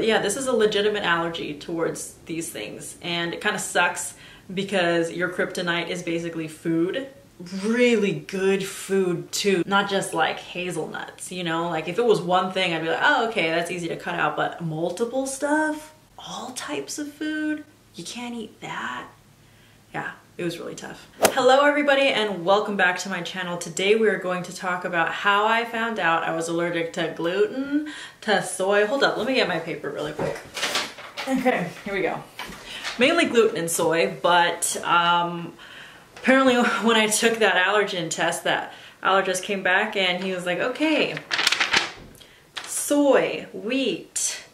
Yeah, this is a legitimate allergy towards these things, and it kind of sucks because your kryptonite is basically food. Really good food too, not just like hazelnuts, you know? Like if it was one thing, I'd be like, oh, okay, that's easy to cut out, but multiple stuff, all types of food, you can't eat that. Yeah, it was really tough. Hello everybody and welcome back to my channel. Today we are going to talk about how I found out I was allergic to gluten, to soy. Hold up, let me get my paper really quick. Okay, here we go. Mainly gluten and soy, but um, apparently when I took that allergen test, that allergist came back and he was like, okay, soy, wheat,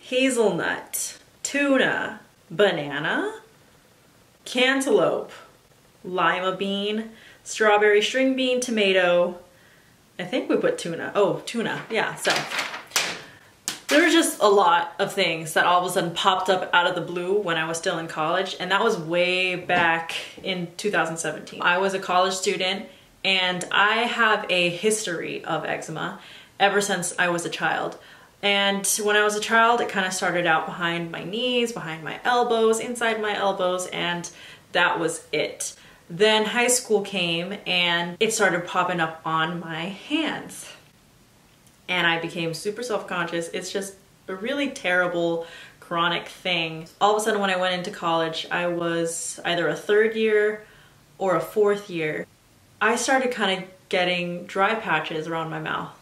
hazelnut, tuna, banana, cantaloupe, lima bean, strawberry string bean, tomato. I think we put tuna. Oh, tuna. Yeah, so there was just a lot of things that all of a sudden popped up out of the blue when I was still in college and that was way back in 2017. I was a college student and I have a history of eczema ever since I was a child. And when I was a child, it kind of started out behind my knees, behind my elbows, inside my elbows, and that was it. Then high school came and it started popping up on my hands. And I became super self-conscious. It's just a really terrible chronic thing. All of a sudden when I went into college, I was either a third year or a fourth year. I started kind of getting dry patches around my mouth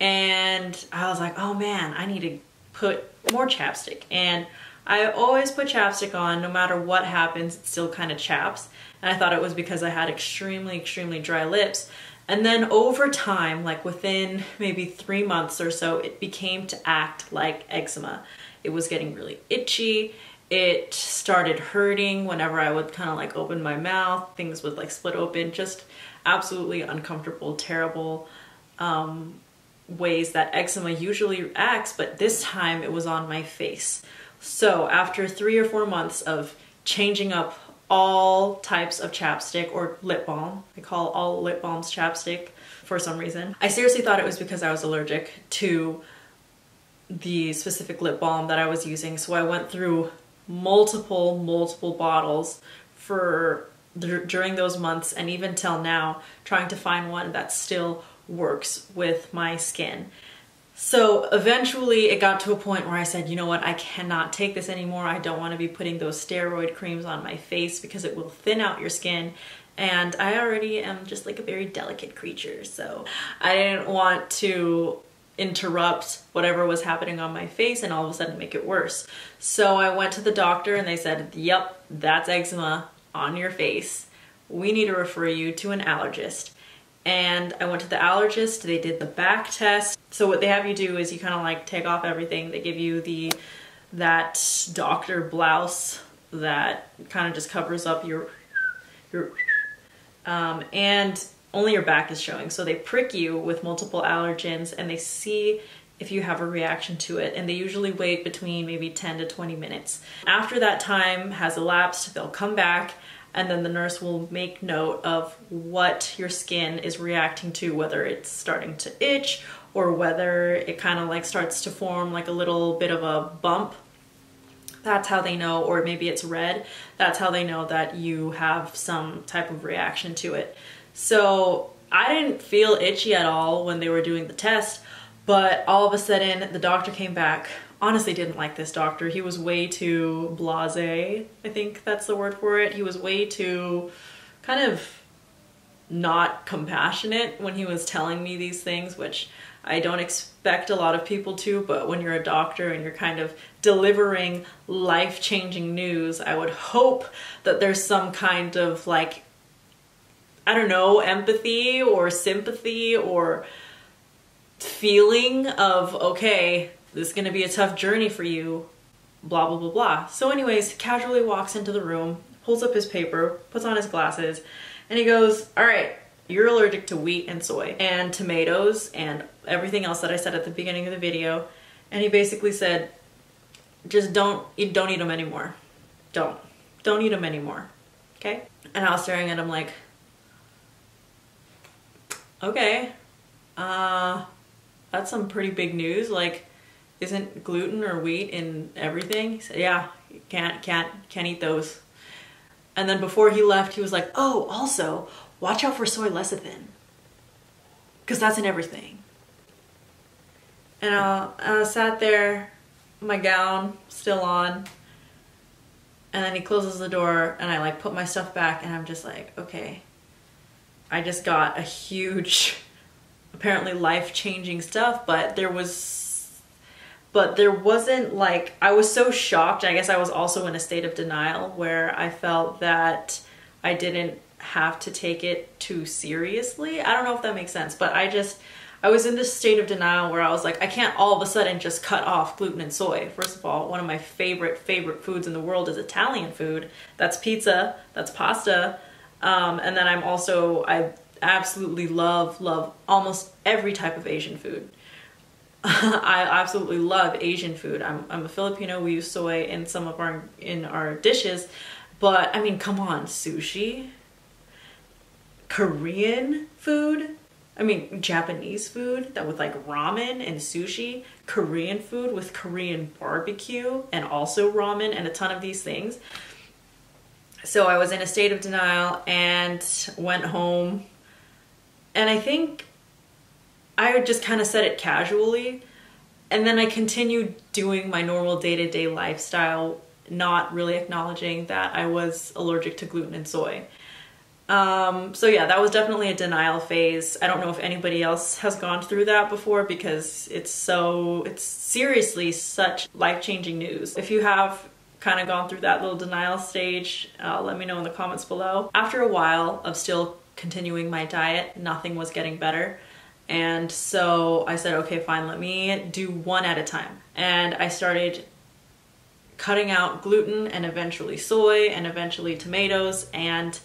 and I was like, oh man, I need to put more chapstick. And I always put chapstick on no matter what happens, it still kind of chaps. And I thought it was because I had extremely, extremely dry lips. And then over time, like within maybe three months or so, it became to act like eczema. It was getting really itchy. It started hurting whenever I would kind of like open my mouth. Things would like split open, just absolutely uncomfortable, terrible. Um, ways that eczema usually acts, but this time it was on my face. So after three or four months of changing up all types of chapstick or lip balm, I call all lip balms chapstick for some reason, I seriously thought it was because I was allergic to the specific lip balm that I was using. So I went through multiple, multiple bottles for during those months and even till now trying to find one that still works with my skin. So eventually it got to a point where I said, you know what, I cannot take this anymore. I don't want to be putting those steroid creams on my face because it will thin out your skin. And I already am just like a very delicate creature. So I didn't want to interrupt whatever was happening on my face and all of a sudden make it worse. So I went to the doctor and they said, yep, that's eczema on your face. We need to refer you to an allergist and I went to the allergist, they did the back test. So what they have you do is you kind of like take off everything. They give you the that doctor blouse that kind of just covers up your, your um, and only your back is showing. So they prick you with multiple allergens and they see if you have a reaction to it and they usually wait between maybe 10 to 20 minutes. After that time has elapsed, they'll come back and then the nurse will make note of what your skin is reacting to, whether it's starting to itch or whether it kind of like starts to form like a little bit of a bump. That's how they know, or maybe it's red. That's how they know that you have some type of reaction to it. So I didn't feel itchy at all when they were doing the test, but all of a sudden the doctor came back honestly didn't like this doctor. He was way too blase, I think that's the word for it. He was way too kind of not compassionate when he was telling me these things, which I don't expect a lot of people to, but when you're a doctor and you're kind of delivering life-changing news, I would hope that there's some kind of like, I don't know, empathy or sympathy or feeling of, okay, this is gonna be a tough journey for you, blah, blah, blah, blah. So anyways, casually walks into the room, pulls up his paper, puts on his glasses, and he goes, all right, you're allergic to wheat and soy and tomatoes and everything else that I said at the beginning of the video. And he basically said, just don't, don't eat them anymore. Don't, don't eat them anymore. Okay. And I was staring at him like, okay, uh, that's some pretty big news. Like, isn't gluten or wheat in everything? He said, yeah, can't, can't, can't eat those. And then before he left, he was like, oh, also, watch out for soy lecithin. Because that's in everything. And I, I sat there, my gown still on, and then he closes the door and I like put my stuff back and I'm just like, okay, I just got a huge, apparently life-changing stuff, but there was, but there wasn't like, I was so shocked. I guess I was also in a state of denial where I felt that I didn't have to take it too seriously. I don't know if that makes sense, but I just, I was in this state of denial where I was like, I can't all of a sudden just cut off gluten and soy. First of all, one of my favorite, favorite foods in the world is Italian food. That's pizza, that's pasta. Um, and then I'm also, I absolutely love, love almost every type of Asian food. I absolutely love Asian food. I'm, I'm a Filipino. We use soy in some of our in our dishes, but I mean, come on, sushi, Korean food. I mean, Japanese food that with like ramen and sushi, Korean food with Korean barbecue and also ramen and a ton of these things. So I was in a state of denial and went home. And I think I just kind of said it casually. And then I continued doing my normal day to day lifestyle, not really acknowledging that I was allergic to gluten and soy. Um, so yeah, that was definitely a denial phase. I don't know if anybody else has gone through that before because it's so, it's seriously such life-changing news. If you have kind of gone through that little denial stage, uh, let me know in the comments below. After a while of still continuing my diet, nothing was getting better. And so I said, okay, fine, let me do one at a time. And I started cutting out gluten and eventually soy and eventually tomatoes and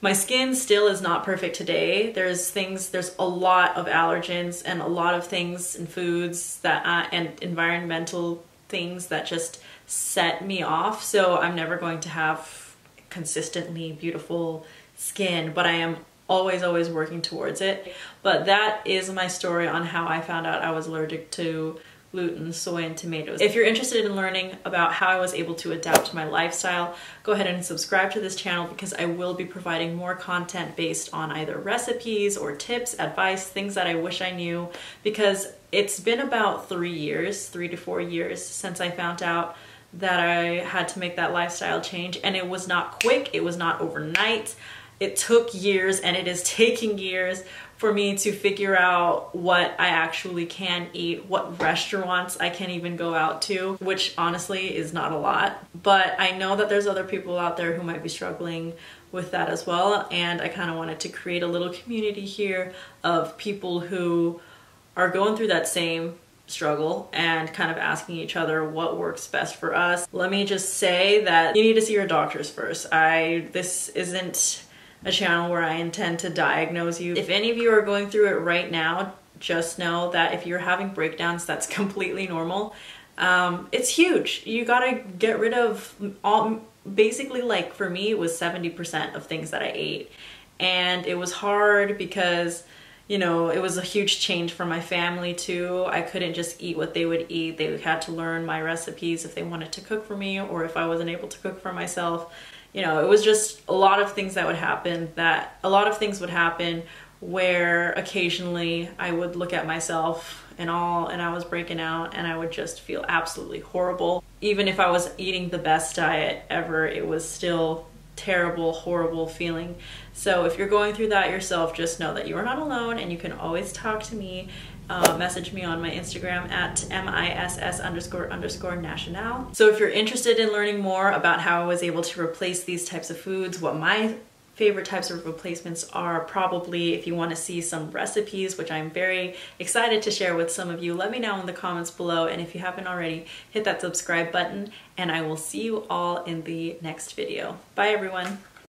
my skin still is not perfect today. There's things, there's a lot of allergens and a lot of things in foods that, uh, and environmental things that just set me off. So I'm never going to have consistently beautiful skin, but I am always, always working towards it. But that is my story on how I found out I was allergic to gluten, soy, and tomatoes. If you're interested in learning about how I was able to adapt my lifestyle, go ahead and subscribe to this channel because I will be providing more content based on either recipes or tips, advice, things that I wish I knew because it's been about three years, three to four years since I found out that I had to make that lifestyle change and it was not quick, it was not overnight. It took years and it is taking years for me to figure out what I actually can eat, what restaurants I can even go out to, which honestly is not a lot. But I know that there's other people out there who might be struggling with that as well. And I kind of wanted to create a little community here of people who are going through that same struggle and kind of asking each other what works best for us. Let me just say that you need to see your doctors first. I this isn't a channel where I intend to diagnose you. If any of you are going through it right now, just know that if you're having breakdowns, that's completely normal. Um, it's huge. You gotta get rid of all, basically like for me, it was 70% of things that I ate. And it was hard because you know, it was a huge change for my family too. I couldn't just eat what they would eat. They had to learn my recipes if they wanted to cook for me or if I wasn't able to cook for myself you know, it was just a lot of things that would happen that a lot of things would happen where occasionally I would look at myself and all and I was breaking out and I would just feel absolutely horrible. Even if I was eating the best diet ever, it was still terrible, horrible feeling. So if you're going through that yourself, just know that you are not alone and you can always talk to me uh, message me on my Instagram at MISS underscore underscore nacional. So if you're interested in learning more about how I was able to replace these types of foods, what my favorite types of replacements are probably if you want to see some recipes which I'm very excited to share with some of you let me know in the comments below and if you haven't already hit that subscribe button and I will see you all in the next video. Bye everyone